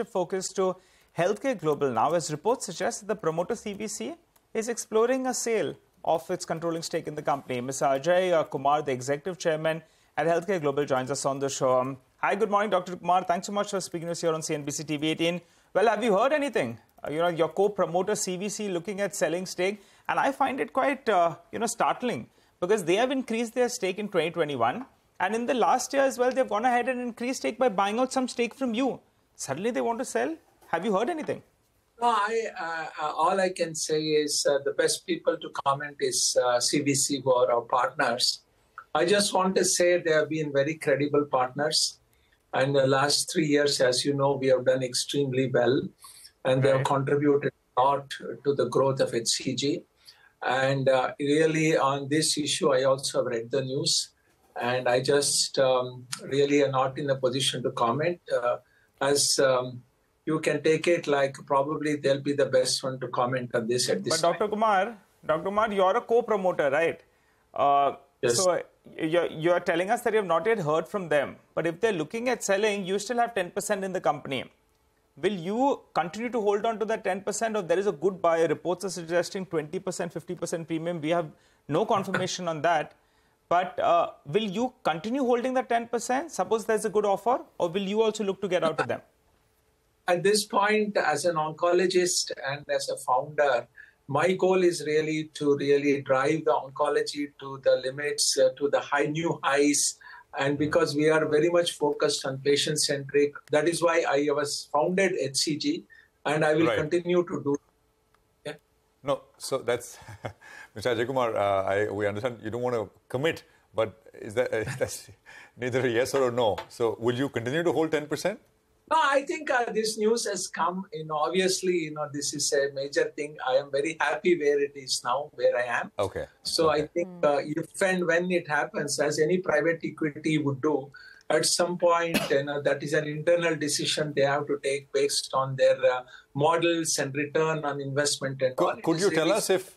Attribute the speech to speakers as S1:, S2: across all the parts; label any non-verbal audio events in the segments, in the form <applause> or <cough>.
S1: focus to Healthcare Global now, as reports suggest that the promoter CVC is exploring a sale of its controlling stake in the company. Mr. Ajai uh, Kumar, the executive chairman at Healthcare Global, joins us on the show. Um, hi, good morning, Dr. Kumar. Thanks so much for speaking to us here on CNBC TV 18. Well, have you heard anything? Uh, you know, your co-promoter CVC looking at selling stake, and I find it quite, uh, you know, startling because they have increased their stake in 2021, and in the last year as well, they've gone ahead and increased stake by buying out some stake from you. Suddenly, they want to sell. Have you heard anything?
S2: No, I, uh, all I can say is uh, the best people to comment is uh, CVC, who are our partners. I just want to say they have been very credible partners. And the last three years, as you know, we have done extremely well. And they have contributed a lot to the growth of HCG. And uh, really, on this issue, I also have read the news. And I just um, really am not in a position to comment. As um, you can take it like probably they'll be the best one to comment on this at this
S1: But Dr.
S2: time.
S1: Kumar, Dr. Kumar, you're a co-promoter, right? Uh,
S2: Yes.
S1: So you're, you're telling us that you have not yet heard from them. But if they're looking at selling, you still have 10% in the company. Will you continue to hold on to that 10% or there is a good buy? Reports are suggesting 20%, 50% premium. We have no confirmation on that. But uh, will you continue holding the 10%? Suppose there's a good offer, or will you also look to get out of them? <laughs>
S2: At this point, as an oncologist and as a founder, my goal is really to really drive the oncology to the limits, uh, to the high new highs. And because we are very much focused on patient centric, that is why I was founded HCG, and I will
S3: Right.
S2: continue to do.
S3: No, so that's <laughs> Mr. Ajai Kumar. Uh, I, we understand you don't want to commit, but is that uh, <laughs> that's neither a yes or a no? So, will you continue to hold ten percent?
S2: No, I think uh, this news has come. You know, obviously, you know, this is a major thing. I am very happy where it is now, where I am.
S3: Okay.
S2: So I think uh, if and when it happens, as any private equity would do, at some point, you know, that is an internal decision they have to take based on their uh, models and return on investment and all.
S3: Could, could you tell us if,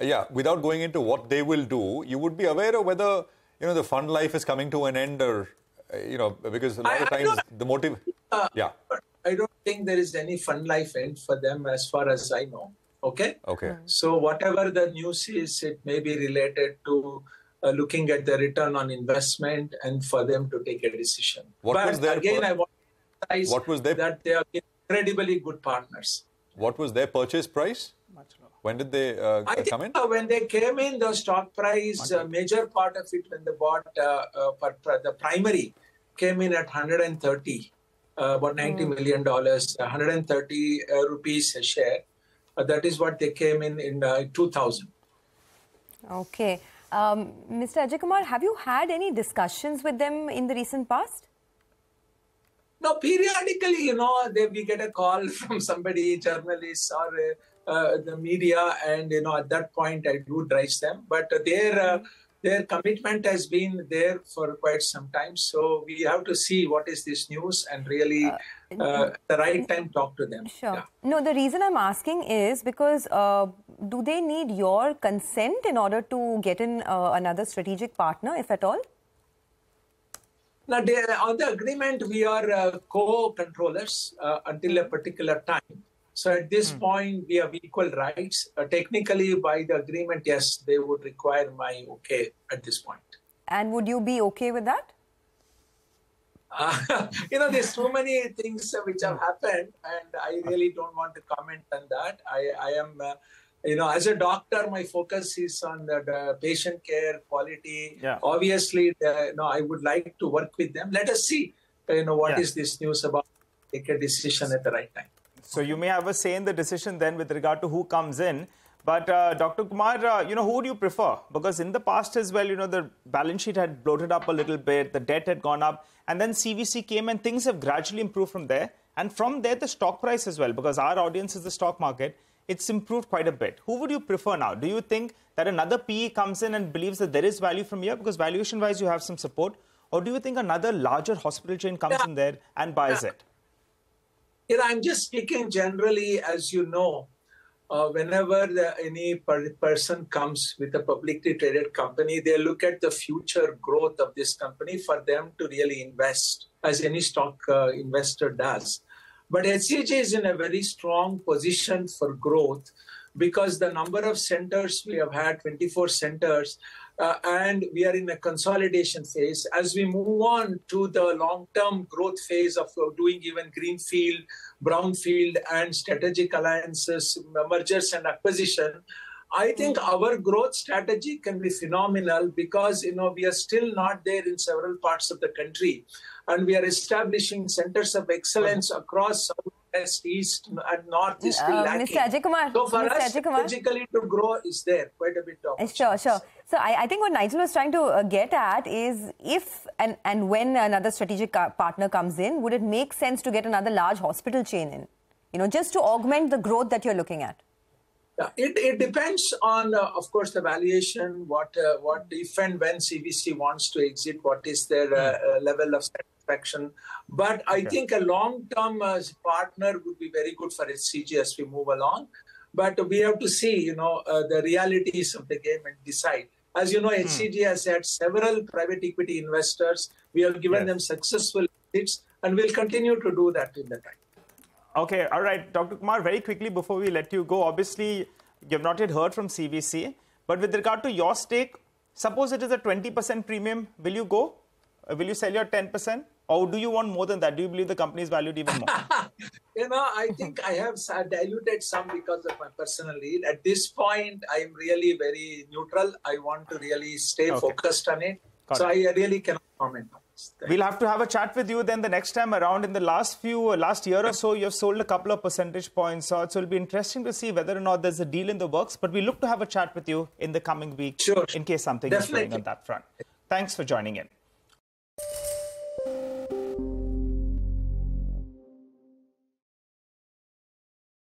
S3: yeah, without going into what they will do, you would be aware of whether you know the fund life is coming to an end, or uh, you know, because a lot
S2: I-
S3: of times the motive,
S2: Uh,
S3: yeah,
S2: I don't think there is any fund life end for them as far as I know. Okay.
S3: okay,
S2: So whatever the news is, it may be related to uh, looking at the return on investment and for them to take a decision.
S3: What
S2: but
S3: was their
S2: again,
S3: per-
S2: I want to emphasize
S3: What was their-
S2: that they are incredibly good partners.
S3: what was their purchase price?
S1: Much lower.
S3: When did they uh,
S2: I think
S3: come in?
S2: uh, when they came in, the stock price, uh, major part of it when they bought uh, uh, per, per- the primary came in at 130, uh, about 90 million dollars, 130 uh, rupees a share. Uh, that is what they came in in uh, 2000.
S4: Okay. Um, Mr. Ajai Kumar, have you had any discussions with them in the recent past?
S2: No, periodically, you know, they, we get a call <laughs> from somebody, journalists or uh, uh, the media, and you know, at that point, I do advise them. But their uh, their commitment has been there for quite some time. So we have to see what is this news and really, uh, at the right time, talk to them.
S4: Sure.
S2: Yeah.
S4: No, the reason I'm asking is because uh, do they need your consent in order to get in uh, another strategic partner, if at all?
S2: Now, they, on the agreement, we are uh, co-controllers uh, until a particular time. So at this point, we have equal rights. Uh, technically, by the agreement, yes, they would require my okay at this point.
S4: And would you be okay with that?
S2: Uh, <laughs> you know, there's so many things uh, which have happened, and I really don't want to comment on that. I, I am, uh, you know, as a doctor, my focus is on the, the patient care quality.
S1: Yeah.
S2: Obviously, the, you know, I would like to work with them. Let us see, you know, what
S1: Yeah.
S2: is this news about. Take a decision at the right time.
S1: So you may have a say in the decision then with regard to who comes in. But uh, Dr. Kumar, uh, you know, who do you prefer? Because in the past as well, you know, the balance sheet had bloated up a little bit, the debt had gone up, and then CVC came and things have gradually improved from there. And from there, the stock price as well, because our audience is the stock market, it's improved quite a bit. Who would you prefer now? Do you think that another PE comes in and believes that there is value from here? Because valuation wise, you have some support. Or do you think another larger hospital chain comes
S2: Yeah.
S1: in there and buys it?
S2: You know, I'm just speaking generally, as you know, uh, whenever the, any per- person comes with a publicly traded company, they look at the future growth of this company for them to really invest, as any stock uh, investor does. But HCG is in a very strong position for growth because the number of centers we have had 24 centers uh, and we are in a consolidation phase. As we move on to the long term growth phase of doing even greenfield brownfield and strategic alliances mergers and acquisition I think our growth strategy can be phenomenal because you know we are still not there in several parts of the country, and we are establishing centers of excellence across southwest, east, and northeast.
S4: Uh, Mr. Ajai Kumar,
S2: so for
S4: Mr.
S2: us, strategically to grow is there quite a bit of.
S4: Uh, Sure, sure. So I, I think what Nigel was trying to uh, get at is if and, and when another strategic partner comes in, would it make sense to get another large hospital chain in? You know, just to augment the growth that you're looking at.
S2: Yeah, it, it depends on, uh, of course, the valuation, what, uh, what if and when CVC wants to exit, what is their uh, uh, level of satisfaction. But I think a long term uh, partner would be very good for HCG as we move along. But we have to see, you know, uh, the realities of the game and decide. As you know, HCG has had several private equity investors. We have given
S1: Yes.
S2: them successful exits, and we'll continue to do that in the time.
S1: Okay, all right, Dr. Kumar, very quickly before we let you go, obviously you've not yet heard from CVC, but with regard to your stake, suppose it is a 20% premium, will you go? Uh, Will you sell your 10%? Or do you want more than that? Do you believe the company is valued even more? <laughs>
S2: You know, I think I have diluted some because of my personal need. At this point, I am really very neutral. I want to really stay
S1: Okay.
S2: focused on it.
S1: Got
S2: so
S1: it.
S2: I really cannot comment on this. Thank
S1: We'll have to have a chat with you then the next time around. In the last few, last year or so, you have sold a couple of percentage points. So it'll be interesting to see whether or not there's a deal in the works. But we look to have a chat with you in the coming week
S2: Sure.
S1: in case something is going on that front. Thanks for joining in.